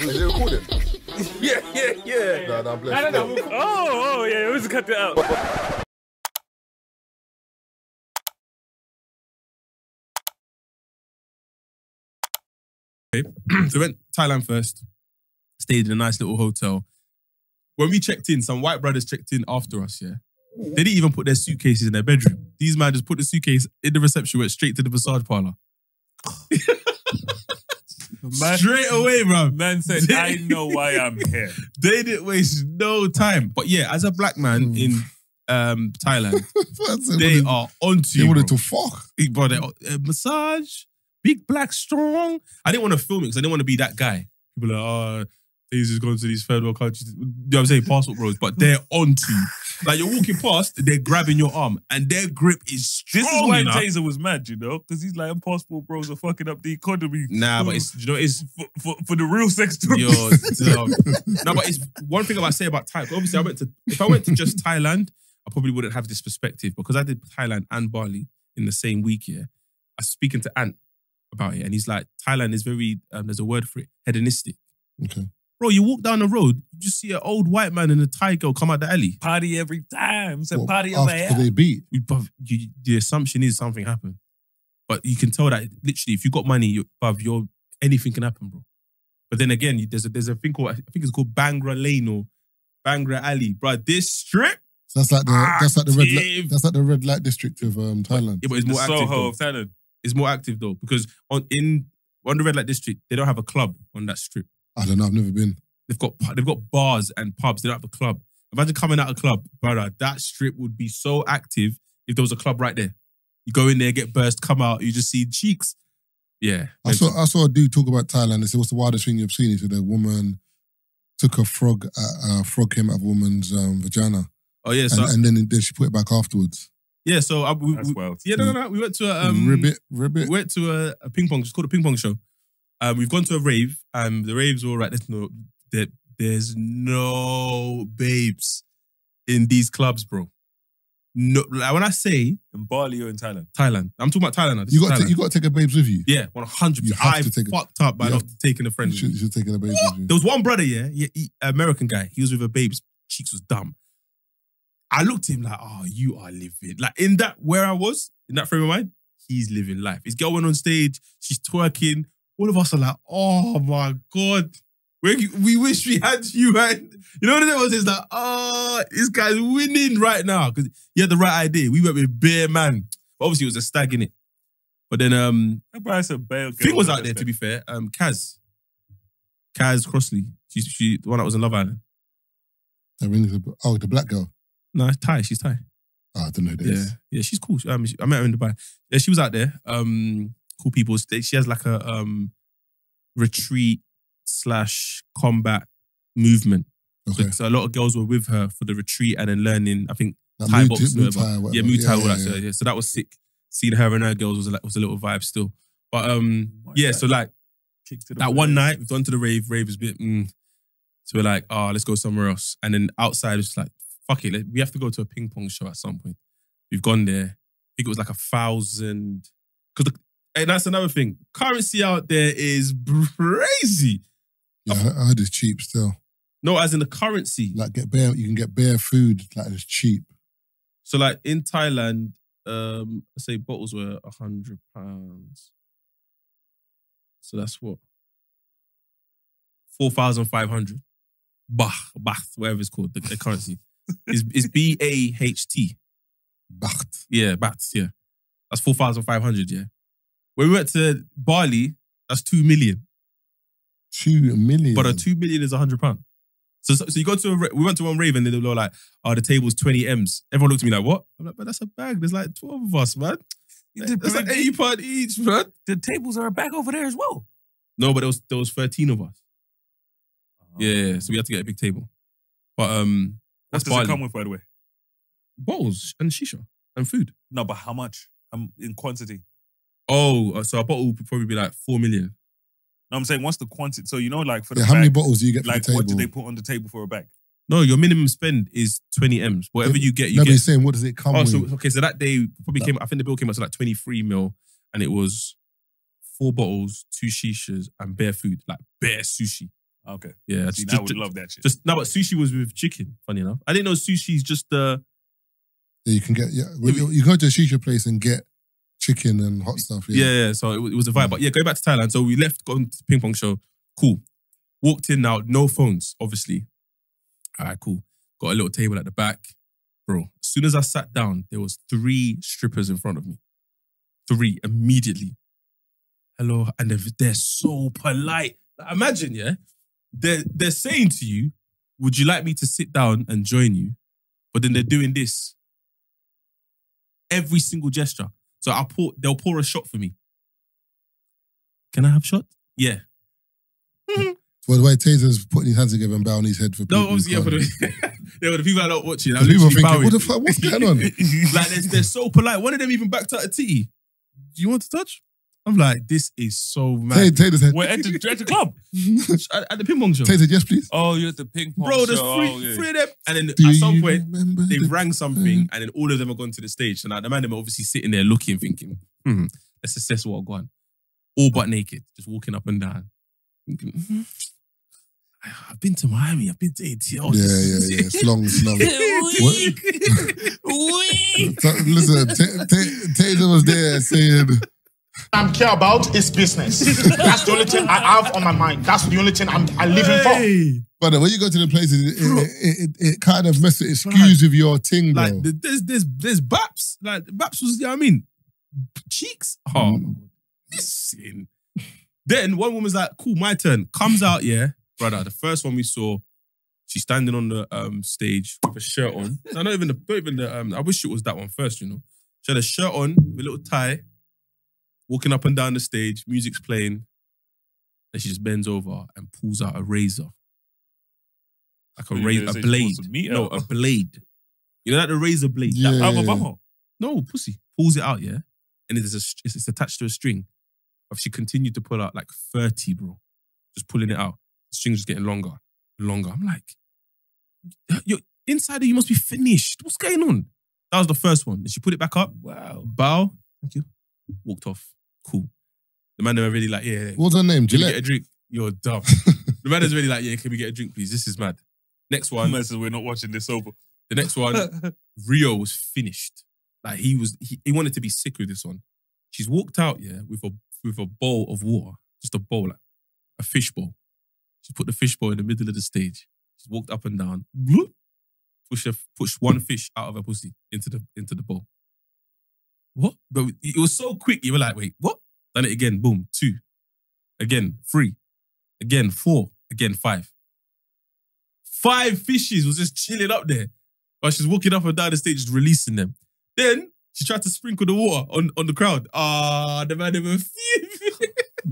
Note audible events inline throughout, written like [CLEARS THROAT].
Is it recording? [LAUGHS] Yeah, yeah, yeah. Nah, nah, I'm No, blessed. no, no. Oh, oh, yeah. Let's cut that out. Okay. So [CLEARS THROAT] we went Thailand first, stayed in a nice little hotel. When we checked in, some white brothers checked in after us, yeah. They didn't even put their suitcases in their bedroom. These man just put the suitcase in the reception, went straight to the massage parlor. [LAUGHS] Man, Straight away, bro. man said, I know why I'm here. [LAUGHS] They didn't waste no time. But yeah, as a black man in um, Thailand, [LAUGHS] they are onto They you. wanted bro. to fuck. Big brother, uh, massage, big black strong. I didn't want to film it because I didn't want to be that guy. People are like, oh, he's just going to these third world countries. You know what I'm saying? Passport bros, but they're onto you. Like you're walking past, they're grabbing your arm, and their grip is strong. This is why you know? Tazer was mad, you know? Because he's like, "Impossible bros are fucking up the economy. Nah, but it's you know it's for, for, for the real sex tourists. Yo, [LAUGHS] dog. no, but it's one thing about say about Thailand. Obviously, I went to if I went to just Thailand, I probably wouldn't have this perspective because I did Thailand and Bali in the same week. Yeah, I was speaking to Ant about it, and he's like, Thailand is very um, there's a word for it, hedonistic. Okay. Bro, you walk down the road, you just see an old white man and a Thai girl come out the alley. Party every time. It's a Well, party over after here. they beat. You, bruv, you, the assumption is something happened, but you can tell that literally, if you got money, you, bruv, you're anything can happen, bro. But then again, you- there's a there's a thing called I think it's called Bangla Lane or Bangla Alley, bro. This strip, So that's like the that's like the red light, Active. that's like the red light district of um, Thailand. yeah, but it's The more active. Soho Though. of Thailand. It's more active though because on in on the red light district, they don't have a club on that strip. I don't know. I've never been. They've got they've got bars and pubs. They don't have a club. Imagine coming out of a club, brother. That strip would be so active if there was a club right there. You go in there, get burst, come out, you just see cheeks. Yeah, I saw I saw a dude talk about Thailand He said, "What's the wildest thing you've seen?" He said, "A woman took a frog. Uh, a frog came out of a woman's um, vagina, Oh yeah, and, so and then then she put it back afterwards. yeah, so I, we, That's we- wild. yeah, no, no, no. We went to a um, ribbit, ribbit. We went to a, a ping pong. It's called a ping pong show. Um, we've gone to a rave. and the raves were all right. There's no, there, there's no babes in these clubs, bro. No, like when I say In Bali or in Thailand. Thailand, I'm talking about Thailand. Now. This You is got to, you got to take a babes with you. yeah, one hundred. You have I to take it. fucked up by You not taking a friend. You should, me. you should take a babes with you. There was one brother, yeah, he, he- American guy. He was with a babe's cheeks was dumb. I looked at him like, oh, you are living like in that where I was in that frame of mind. He's living life. His girl went on stage. She's twerking. All of us are like, oh my god, we, we wish we had you. Right? You know what it was? It's like, oh, this guy's winning right now because he had the right idea. We went with bare man. Obviously, it was a stag in it. But then, um, That guy's a bail thing was out there to be fair. Um, Kaz, Kaz Crossley. She's she the one that was in Love Island. That rings a. Oh, the black girl. No, it's Thai. She's Thai. Oh, I don't know who that Yeah, is. yeah, she's cool. Um, she- I met her in Dubai. Yeah, she was out there. Um, cool people. She she has like a um retreat slash combat movement. Okay. So a lot of girls were with her for the retreat and then learning. I think Like Thai Muay- boxing, Muay whatever. Yeah, whatever. Muay Thai, all yeah, that. yeah. So, yeah, so that was sick. Seeing her and her girls was a, was a little vibe still. But um, yeah. So like that one night we've gone to the rave. Rave was a bit. Mm. So we're like, oh, let's go somewhere else. And then outside it's like, fuck it, let- we have to go to a ping pong show at some point. We've gone there. I think it was like a thousand. Because and that's another thing. Currency out there is crazy. Yeah, I I heard it's cheap still. No, as in the currency. Like get bare, you can get bare food like it's cheap. So like in Thailand, um, let's say bottles were a hundred pounds. So that's what four thousand five hundred. Bah, baht, whatever it's called, the, the currency [LAUGHS] is is B A H T. Baht. Yeah, bahts. Yeah, that's four thousand five hundred. Yeah. When we went to Bali, that's two million. Two million. But a two million is a hundred pound. So, so so you go to a, we went to one rave and they were like, oh, the table's twenty m's. Everyone looked at me like, what? I'm like, but that's a bag. There's like twelve of us, man. That's like eighty pound each, man. The tables are back over there as well. No, but there was there was thirteen of us. Yeah, so we had to get a big table. But um, What that's does it Bali. come with, by the way? Bowls and shisha and food. No, but how much? Um, in quantity. Oh, uh, so a bottle would probably be like four million. No, I'm saying what's the quantity? So you know, like for the Yeah, how many bag, bottles do you get for like the table? what do they put on the table for a bag? No, your minimum spend is twenty m's. Whatever you get, you no, but get. he's saying what does it come Oh, with? so okay, so that day probably That- came. I think the bill came out to like twenty three mil, and it was four bottles, two shishas, and bare food, like bare sushi. Okay. Yeah, See, just, now I would love that shit. just no, but sushi was with chicken. Funny enough, I didn't know sushi's just uh Yeah, you can get yeah. well, you, you go to a shisha place and get chicken and hot stuff. yeah, Yeah, yeah. So it, it was a vibe. But yeah, go back to Thailand. So we left, going to the ping pong show. Cool. Walked in now, no phones, obviously. All right, cool. Got a little table at the back, bro. As soon as I sat down, there was three strippers in front of me. Three immediately. Hello, and they're, they're so polite. Like, imagine, yeah, they're they're saying to you, "Would you like me to sit down and join you?" But then they're doing this. Every single gesture. So I'll pour, they'll pour a shot for me. Can I have shot? Yeah. [LAUGHS] Well, the way Tazer's putting his hands together and bowing his head for people. No, obviously, [LAUGHS] yeah, for the, were the people I not watching. I The was people literally thinking, bowing. what the fuck? What's going on? [LAUGHS] like they're, they're so polite. One of them even backed out a titty. Do you want to touch? I'm like, this is so Tay- mad. Tazer said, We're at the, at the club. [LAUGHS] at, at the ping pong show. Tazer, yes, please. Oh, you're at the ping pong Bro, there's show. three, Oh, yeah. three of them. And then Do at some point, they the- rang something, and then all of them are gone to the stage. So now the man them are obviously sitting there looking, thinking, hmm, let's assess what I've gone. All but naked, just walking up and down. Thinking, hmm, I've been to Miami, I've been to ATL. Yeah, yeah, yeah. It's long, it's [LAUGHS] long. [LAUGHS] So, listen, Ta- Ta- Tazer was there saying, I care about is business. [LAUGHS] That's the only thing I have on my mind. That's the only thing I'm I living for. Hey. but when you go to the places, it, it, it, it, it kind of messes, it skews with your thing, bro. Like there's there's there's Baps. Like Baps was, you know what I mean? Cheeks. Oh my god. Missing. Then one woman's like, cool, my turn. Comes out, yeah. Brother, the first one we saw, she's standing on the um stage with a shirt on. No, not even the not even the um, I wish it was that one first, you know. She had a shirt on with a little tie, walking up and down the stage, music's playing. Then she just bends over and pulls out a razor. Like a razor, a blade. wants some meat No, a blade. You know, like the razor blade. Yeah. That- Alva Bummer. no, pussy. Pulls it out, yeah? And it's, a, it's, it's attached to a string. But she continued to pull out like 30, bro. Just pulling it out. The string's just getting longer, longer. I'm like, your inside of you must be finished. What's going on? That was the first one. Then she put it back up. Wow. Bow. Thank you. Walked off. Cool. The man they were really like, yeah, yeah. What's her name? Can we get Gillette. a drink? You're dumb. [LAUGHS] the man is really like, yeah, can we get a drink, please? This is mad. Next one. Man says we're not watching this over. The next one, [LAUGHS] Rio was finished. Like he was, he, he wanted to be sick with this one. She's walked out, yeah, with a with a bowl of water, just a bowl, like a fish bowl. She put the fish bowl in the middle of the stage. She walked up and down, bloop, push a, push one fish out of her pussy into the into the bowl. What? But it was so quick. You were like, wait, what? Done it again. Boom, two. Again, three. Again, four. Again, five. Five fishes was just chilling up there. While she's walking up and down the stage, just releasing them. Then she tried to sprinkle the water on, on the crowd. Ah, the man never [LAUGHS]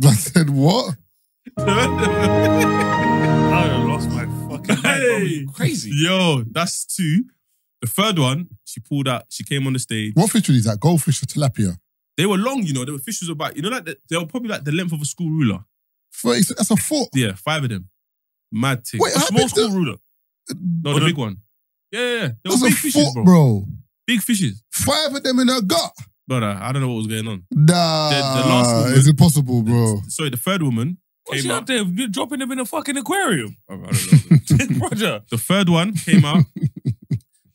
[LAUGHS] I said, what? I lost my fucking mind. Hey. Crazy. Yo, that's two. The third one, she pulled out, she came on the stage. What fish is that? Goldfish or tilapia? They were long, you know, they were fishes about, you know, like the, they were probably like the length of a school ruler. Thirty- That's a foot. Yeah, five of them. Mad thing. Wait, A small school the- ruler. no, the the- big one. Yeah, yeah, yeah. They were That's a big fishes, foot, bro. bro. Big fishes. Five of them in her gut. Brother, I don't know what was going on. Nah, The- the last woman- it's impossible, bro. Sorry, the third woman What's came she out. out there? You're dropping them in a fucking aquarium. I don't know. [LAUGHS] Roger. The third one came out. [LAUGHS]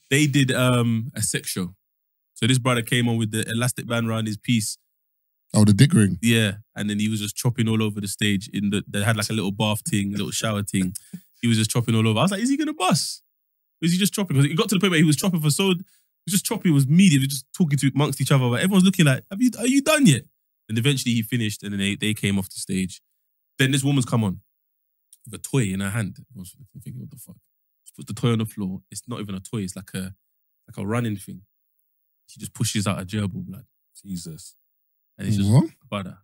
they did um a sex show. So this brother came on with the elastic band around his piece. Oh, the dick ring. Yeah. And then he was just chopping all over the stage. In the they had like a little bath thing, a little shower thing. He was just chopping all over. I was like, is he gonna bust? Or is he just chopping? Because it got to the point where he was chopping for so he was just chopping, it was media, we just talking to amongst each other. But everyone's looking like, have you are you done yet? And eventually he finished and then they, they came off the stage. Then this woman's come on with a toy in her hand. I was thinking, what the fuck? Puts the toy on the floor. It's not even a toy, it's like a like a running thing. She just pushes out a gerbil blood. Jesus. And it's just What? brother.